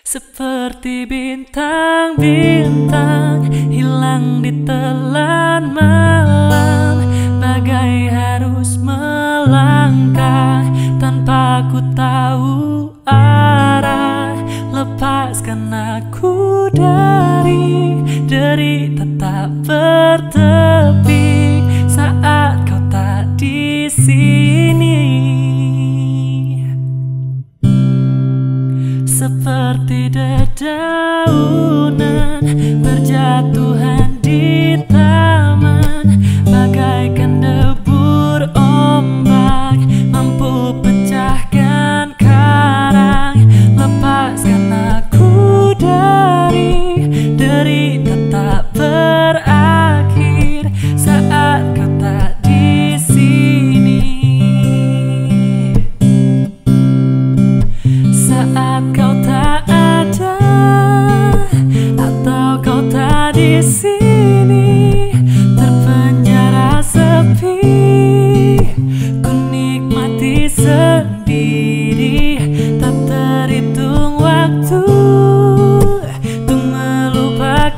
Seperti bintang-bintang hilang di telan malam. Bagai harus melangkah tanpa ku tahu arah. Lepaskan aku dari derita tak bertepi Seperti dedaunan berjatuhan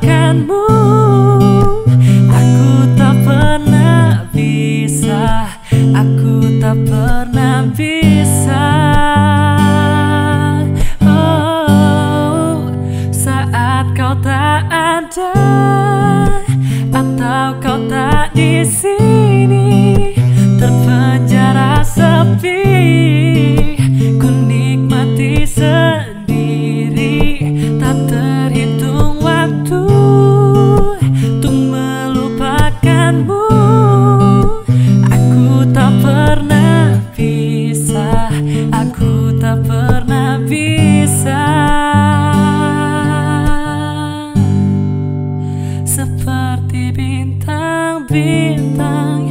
melupakanmu aku tak pernah bisa aku tak pernah bisa. Oh, saat kau tak ada atau kau tak di sini terpenjara tak pernah bisa. Seperti bintang-bintang